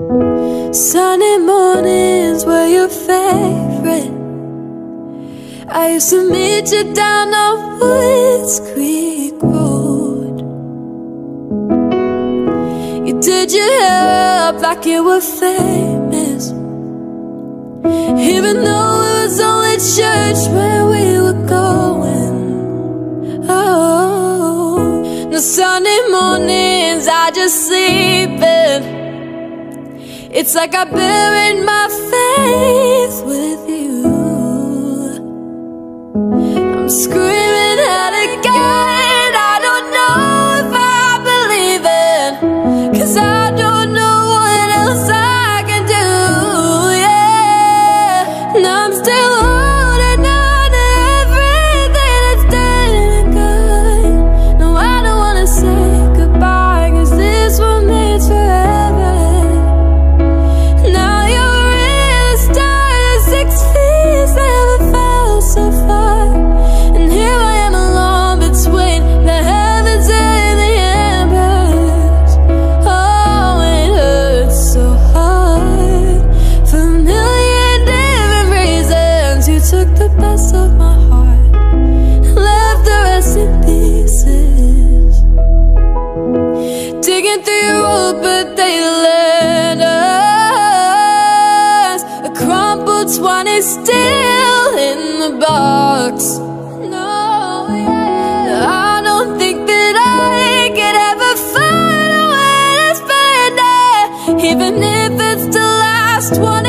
Sunny mornings were your favorite. I used to meet you down on Woods Creek Road. You did your hair up like you were famous, even though it was only church where we were going. Oh, the sunny mornings I just sleep in. It's like I buried my face what they let us. A crumpled one. is still in the box. No, yeah. I don't think that I could ever find a way to spend it, even if it's the last one.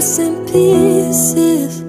bits and pieces.